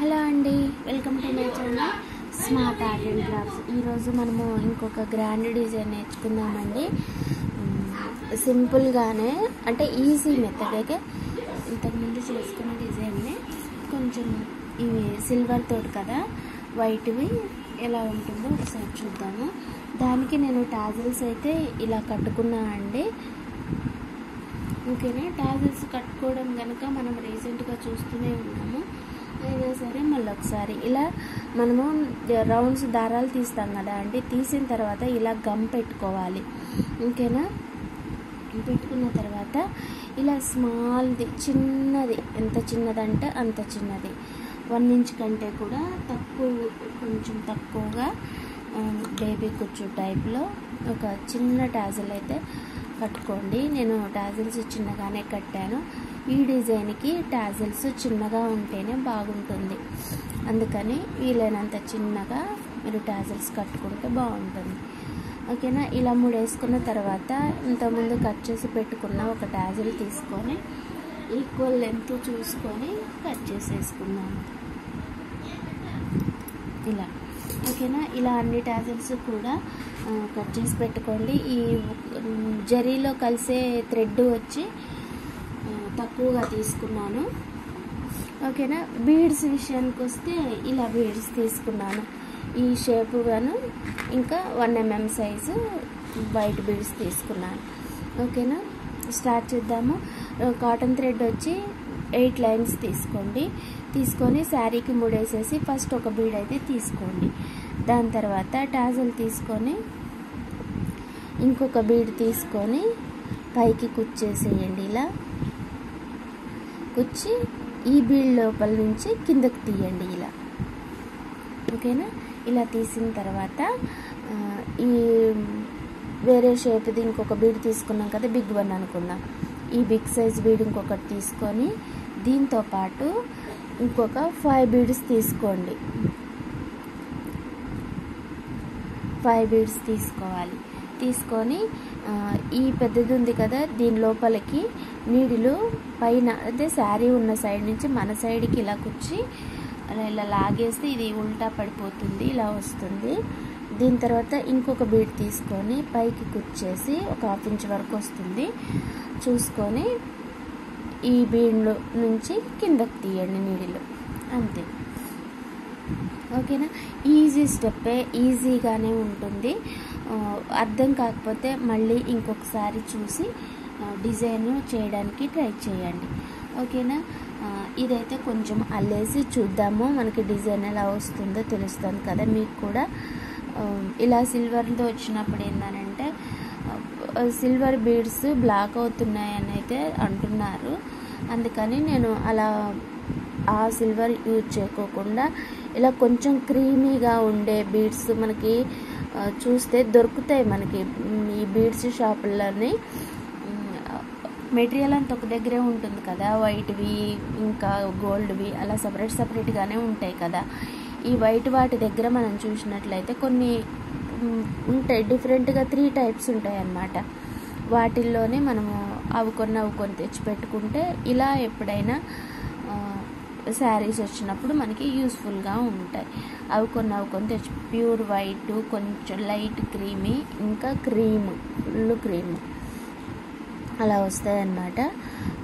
Hello అండి welcome to my channel smart art and crafts. ఈరోజు మనము ఇంకొక గ్రాండ్ డిజైన్ నేర్చుకుందామండి. సింపుల్గానే అంటే ఈజీ మెథడ్ అయితే ఇంతకుముందు చేసుకున్న డిజైన్ని కొంచెం ఇవి సిల్వర్ తోటి కదా వైట్వి ఎలా ఉంటుందో ఒకసారి చూద్దాము. దానికి నేను టాజిల్స్ అయితే ఇలా కట్టుకున్నా అండి. ఓకేనా? టాజిల్స్ కట్టుకోవడం కనుక మనం రీసెంట్గా చూస్తూనే ఉన్నాము. అయినా సరే మళ్ళీ ఒకసారి. ఇలా మనము రౌండ్స్ దారాలు తీస్తాం కదా అండి తీసిన తర్వాత ఇలా గమ్ పెట్టుకోవాలి. ఓకేనా? పెట్టుకున్న తర్వాత ఇలా స్మాల్ది చిన్నది ఎంత చిన్నదంటే అంత చిన్నది. వన్ ఇంచ్ కంటే కూడా తక్కువ కొంచెం తక్కువగా బేబీ కుచ్చు టైప్లో ఒక చిన్న టాజిల్ అయితే కట్టుకోండి. నేను టాజిల్స్ చిన్నగానే కట్టాను. ఈ డిజైన్కి టాజిల్స్ చిన్నగా ఉంటేనే బాగుంటుంది. అందుకని వీలైనంత చిన్నగా మీరు టాజిల్స్ కట్టుకుంటే బాగుంటుంది. ఓకేనా? ఇలా మూడేసుకున్న తర్వాత ఇంతకుముందు కట్ చేసి పెట్టుకున్న ఒక టాజిల్ తీసుకొని ఈక్వల్ లెంత్ చూసుకొని కట్ చేసేసుకున్నాను ఇలా. ఓకేనా? ఇలా అన్ని టాజిల్స్ కూడా కట్ చేసి పెట్టుకోండి. ఈ జరీలో కలిసే థ్రెడ్ వచ్చి తక్కువగా తీసుకున్నాను. ఓకేనా? బీడ్స్ విషయానికి వస్తే ఇలా బీడ్స్ తీసుకున్నాను. ఈ షేపు గాను ఇంకా one MM size white beads తీసుకున్నాను. ఓకేనా? స్టార్ట్ చేద్దాము. కాటన్ థ్రెడ్ వచ్చి ఎయిట్ లైన్స్ తీసుకోండి. తీసుకొని శారీకి ముడేసేసి ఫస్ట్ ఒక బీడ్ అయితే తీసుకోండి. దాని తర్వాత టాజల్ తీసుకొని ఇంకొక బీడ్ తీసుకొని పైకి కుచ్చేసేయండి ఇలా. వచ్చి ఈ బీడ్ లోపల నుంచి కిందకి తీయండి ఇలా. ఓకేనా? ఇలా తీసిన తర్వాత ఈ వేరే షేప్ది ఇంకొక బీడ్ తీసుకున్నాం కదా బిగ్ వన్ అనుకుందాం. ఈ బిగ్ సైజ్ బీడ్ ఇంకొకటి తీసుకొని దీంతో పాటు ఇంకొక ఫైవ్ బీడ్స్ తీసుకోండి. ఫైవ్ బీడ్స్ తీసుకోవాలి. తీసుకొని ఈ పెద్దది ఉంది కదా దీని లోపలికి నీడిలు పైన అదే శారీ ఉన్న సైడ్ నుంచి మన సైడ్కి ఇలా కుచ్చి అలా ఇలా లాగేస్తే ఇది ఉల్టా పడిపోతుంది ఇలా వస్తుంది. దీని తర్వాత ఇంకొక బీడ్ తీసుకొని పైకి కుచ్చేసి ఒక హాఫ్ ఇంచ్ వరకు వస్తుంది. చూసుకొని ఈ బీడ్లో నుంచి కిందకి తీయండి నీడిలో. అంతే. ఓకేనా? ఈజీ స్టెప్పే ఈజీగానే ఉంటుంది. అర్థం కాకపోతే మళ్ళీ ఇంకొకసారి చూసి డిజైన్ చేయడానికి ట్రై చేయండి. ఓకేనా? ఇదైతే కొంచెం అల్లేసి చూద్దాము. మనకి డిజైన్ ఎలా వస్తుందో తెలుస్తుంది కదా మీకు కూడా. ఇలా సిల్వర్తో వచ్చినప్పుడు ఏంటంటే సిల్వర్ బీడ్స్ బ్లాక్ అవుతున్నాయని అయితే అంటున్నారు. అందుకని నేను అలా ఆ సిల్వర్ యూజ్ చేయకోకుండా ఇలా కొంచెం క్రీమీగా ఉండే బీడ్స్ మనకి చూస్తే దొరుకుతాయి మనకి. ఈ బీడ్స్ షాపుల్లోని మెటీరియల్ అంతా ఒక దగ్గరే ఉంటుంది కదా. వైట్వి ఇంకా గోల్డ్వి అలా సపరేట్ సపరేట్గానే ఉంటాయి కదా. ఈ వైట్ వాటి దగ్గర మనం చూసినట్లయితే కొన్ని ఉంటాయి. డిఫరెంట్గా త్రీ టైప్స్ ఉంటాయి అన్నమాట వాటిల్లోనే మనము అవి కొన్ని అవి కొన్ని తెచ్చి పెట్టుకుంటే ఇలా ఎప్పుడైనా శారీస్ వచ్చినప్పుడు మనకి యూస్ఫుల్గా ఉంటాయి. అవి కొన్ని అవి కొన్ని తెచ్చి ప్యూర్ వైట్ కొంచెం లైట్ క్రీమీ ఇంకా క్రీమ్ ఫుల్ క్రీమ్. అలా వస్తాయి అన్నమాట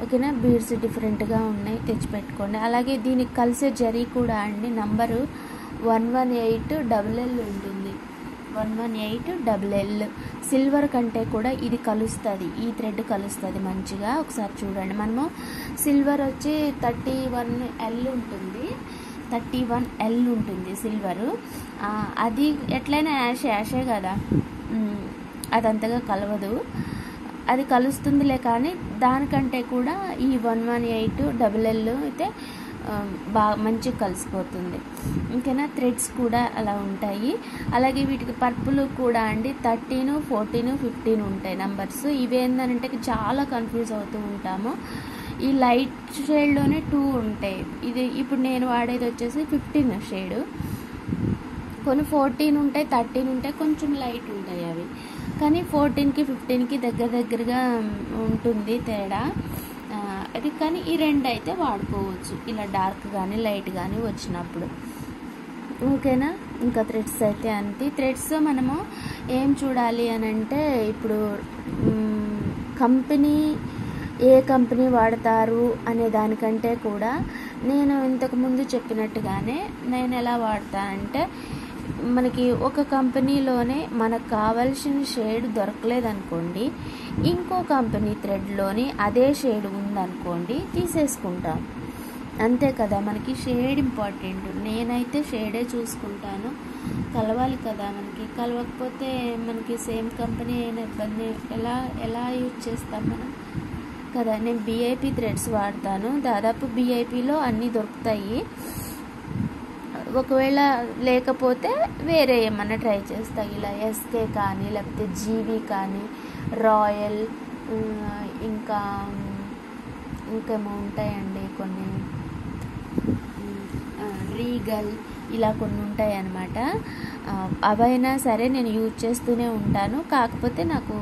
ఓకేనా? బీడ్స్ డిఫరెంట్గా ఉన్నాయి తెచ్చిపెట్టుకోండి అలాగే దీనికి కలిసే జరీ కూడా అండి. Number one one eight double L ఉంటుంది. One one eight double L silver కంటే కూడా ఇది కలుస్తుంది. ఈ థ్రెడ్ కలుస్తుంది మంచిగా. ఒకసారి చూడండి. మనము సిల్వర్ వచ్చి థర్టీ వన్ ఎల్ ఉంటుంది. థర్టీ వన్ ఎల్ ఉంటుంది సిల్వరు అది ఎట్లయినా యాష్ యాషే కదా. అదంతగా కలవదు. అది కలుస్తుందిలే కానీ దానికంటే కూడా ఈ one one eight double L అయితే బాగా మంచిగా కలిసిపోతుంది. ఇంకేనా? థ్రెడ్స్ కూడా అలా ఉంటాయి. అలాగే వీటికి పర్పుల్ కూడా అండి. థర్టీను ఫోర్టీను ఫిఫ్టీన్ ఉంటాయి నంబర్స్. ఇవి ఏంటంటే చాలా కన్ఫ్యూజ్ అవుతూ ఉంటాము. ఈ లైట్ షేడ్లోనే టూ ఉంటాయి. ఇది ఇప్పుడు నేను వాడేది వచ్చేసి ఫిఫ్టీన్ షేడు. కొన్ని ఫోర్టీన్ ఉంటాయి థర్టీన్ ఉంటాయి కొంచెం లైట్ ఉంటాయి అవి. కానీ ఫోర్టీన్కి ఫిఫ్టీన్కి దగ్గర దగ్గరగా ఉంటుంది తేడా. అది కానీ ఈ రెండు అయితే వాడుకోవచ్చు. ఇలా డార్క్ కానీ లైట్ కానీ వచ్చినప్పుడు. ఓకేనా? ఇంకా థ్రెడ్స్ అయితే అంతే. థ్రెడ్స్ మనము ఏం చూడాలి అని అంటే ఇప్పుడు కంపెనీ ఏ కంపెనీ వాడతారు అనే దానికంటే కూడా నేను ఇంతకుముందు చెప్పినట్టుగానే నేను ఎలా వాడతానంటే మనకి ఒక కంపెనీలోనే మనకు కావాల్సిన షేడ్ దొరకలేదనుకోండి ఇంకో కంపెనీ థ్రెడ్లోని అదే షేడ్ ఉందనుకోండి తీసేసుకుంటాం. అంతే కదా మనకి షేడ్ ఇంపార్టెంట్. నేనైతే షేడే చూసుకుంటాను. కలవాలి కదా మనకి. కలవకపోతే మనకి సేమ్ కంపెనీ అయిన ఇబ్బంది. ఎలా ఎలా యూజ్ చేస్తాం మనం? కదా నేను బీఐపీ థ్రెడ్స్ వాడతాను. దాదాపు బీఐపీలో అన్నీ దొరుకుతాయి. ఒకవేళ లేకపోతే వేరే ఏమన్నా ట్రై చేస్తా. ఇలా ఎస్కే కానీ లేకపోతే జీవి కానీ రాయల్ ఇంకా ఇంకేమో ఉంటాయండి కొన్ని. రీగల్ ఇలా కొన్ని ఉంటాయి అన్నమాట అవైనా సరే నేను యూజ్ చేస్తూనే ఉంటాను. కాకపోతే నాకు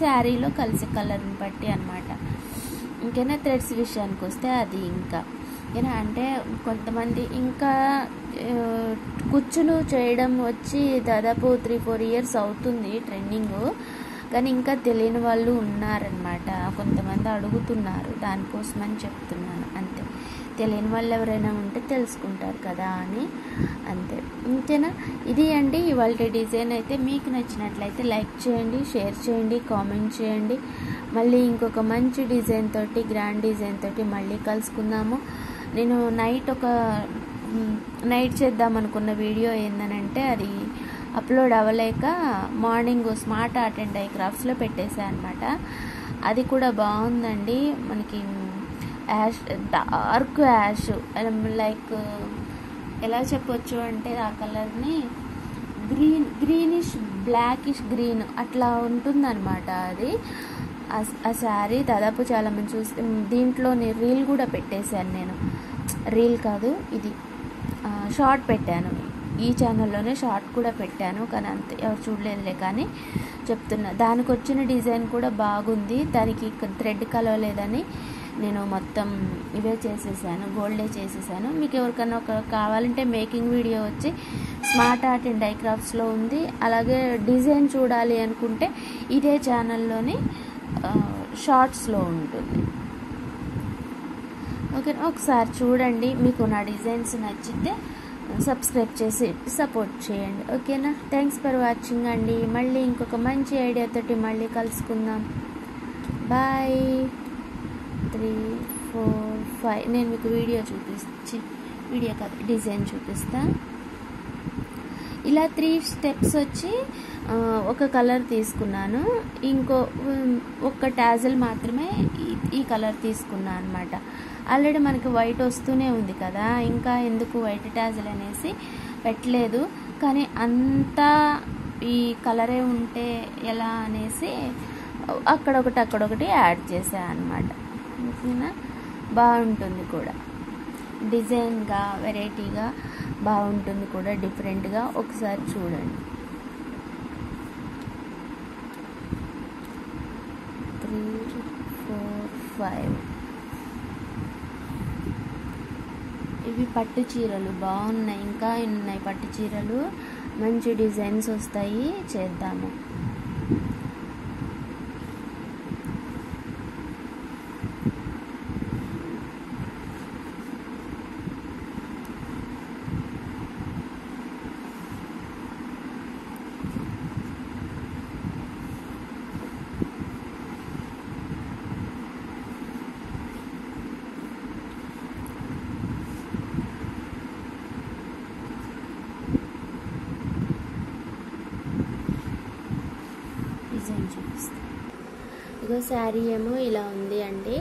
శారీలో కలిసి కలర్ని బట్టి అనమాట ఇంకైనా థ్రెడ్స్ విషయానికి వస్తే అది ఇంకా. అంటే కొంతమంది ఇంకా కుచ్చులు చేయడం వచ్చి దాదాపు త్రీ ఫోర్ ఇయర్స్ అవుతుంది ట్రెండింగ్. కానీ ఇంకా తెలియని వాళ్ళు ఉన్నారనమాట కొంతమంది అడుగుతున్నారు దానికోసమని చెప్తున్నాను. అంతే. తెలియని వాళ్ళు ఎవరైనా ఉంటే తెలుసుకుంటారు కదా అని. అంతే. ఇంతేనా? ఇది అండి ఇవాళ డిజైన్ అయితే. మీకు నచ్చినట్లయితే లైక్ చేయండి షేర్ చేయండి కామెంట్ చేయండి. మళ్ళీ ఇంకొక మంచి డిజైన్ తోటి గ్రాండ్ డిజైన్ తోటి మళ్ళీ కలుసుకుందాము. నేను నైట్ ఒక నైట్ చేద్దాం అనుకున్న వీడియో ఏందనంటే అది upload అవ్వలేక morning smart art and I క్రాఫ్ట్స్లో పెట్టేసా అనమాట అది కూడా బాగుందండి. మనకి యాష్ డార్క్ యాష్ లైక్ ఎలా చెప్పొచ్చు అంటే ఆ కలర్ని గ్రీన్ గ్రీనిష్ బ్లాకిష్ గ్రీన్ అట్లా ఉంటుందన్నమాట అది. ఆ- ఆ శారీ దాదాపు చాలా మంది చూసి దీంట్లోని రీల్ కూడా పెట్టేశాను నేను. రీల్ కాదు ఇది. షార్ట్ పెట్టాను. ఈ ఛానల్లోనే షార్ట్ కూడా పెట్టాను కానీ అంత ఎవరు చూడలేదులే కానీ చెప్తున్నా. దానికి వచ్చిన డిజైన్ కూడా బాగుంది. దానికి థ్రెడ్ కలవలేదని నేను మొత్తం ఇవే చేసేసాను గోల్డే చేసేసాను. మీకు ఎవరికైనా ఒక కావాలంటే మేకింగ్ వీడియో వచ్చి స్మార్ట్ ఆర్ట్ అండ్ డైక్రాఫ్ట్స్లో ఉంది. అలాగే డిజైన్ చూడాలి అనుకుంటే ఇదే ఛానల్లోని షార్ట్స్లో ఉంటుంది. ఓకే ఒకసారి చూడండి. మీకు నా డిజైన్స్ నచ్చితే సబ్స్క్రైబ్ చేసి సపోర్ట్ చేయండి. ఓకేనా? థ్యాంక్స్ ఫర్ వాచింగ్ అండి. మళ్ళీ ఇంకొక మంచి ఐడియాతోటి మళ్ళీ కలుసుకుందాం. బాయ్ త్రీ ఫోర్ ఫైవ్ నేను మీకు వీడియో చూపించి వీడియో కాదు డిజైన్ చూపిస్తా. ఇలా త్రీ స్టెప్స్ వచ్చి ఒక కలర్ తీసుకున్నాను. ఇంకో ఒక్క టాజల్ మాత్రమే ఈ కలర్ తీసుకున్నాను అనమాట ఆల్రెడీ మనకి వైట్ వస్తూనే ఉంది కదా ఇంకా ఎందుకు వైట్ టాజల్ అనేసి పెట్టలేదు. కానీ అంతా ఈ కలరే ఉంటే ఎలా అనేసి అక్కడొకటి అక్కడొకటి యాడ్ చేశాను అనమాట ఓకేనా? బాగుంటుంది కూడా. డిజైన్గా వెరైటీగా బాగుంటుంది కూడా డిఫరెంట్గా ఒకసారి చూడండి. Three four five. ఇవి పట్టు చీరలు. బాగున్నాయి. ఇంకా ఉన్నాయి పట్టు చీరలు? మంచి డిజైన్స్ వస్తాయి. చేద్దాము డిజైన్ చూపిస్తాను ఇగో శారీ ఏమో ఇలా ఉంది అండి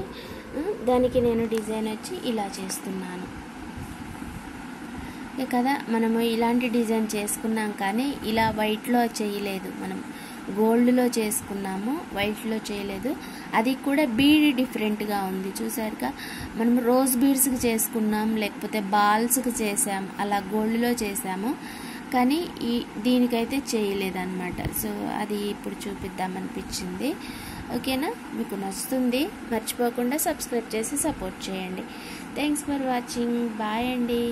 దానికి నేను డిజైన్ వచ్చి ఇలా చేస్తున్నాను. కదా మనము ఇలాంటి డిజైన్ చేసుకున్నాం కానీ ఇలా వైట్లో చేయలేదు. మనం గోల్డ్లో చేసుకున్నాము వైట్లో చేయలేదు. అది కూడా బీడ్ డిఫరెంట్గా ఉంది. చూసారుగా మనం రోజ్ బీడ్స్కి చేసుకున్నాం లేకపోతే బాల్స్కి చేసాం అలా గోల్డ్లో చేసాము కానీ ఈ దీనికైతే చేయలేదన్నమాట. సో అది ఇప్పుడు చూపిద్దామనిపించింది. ఓకేనా? మీకు నచ్చుతుంది మర్చిపోకుండా సబ్స్క్రైబ్ చేసి సపోర్ట్ చేయండి. థ్యాంక్స్ ఫర్ వాచింగ్ బాయ్ అండి.